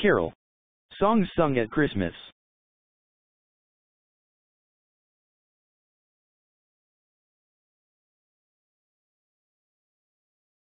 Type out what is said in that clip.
Carol. Songs sung at Christmas.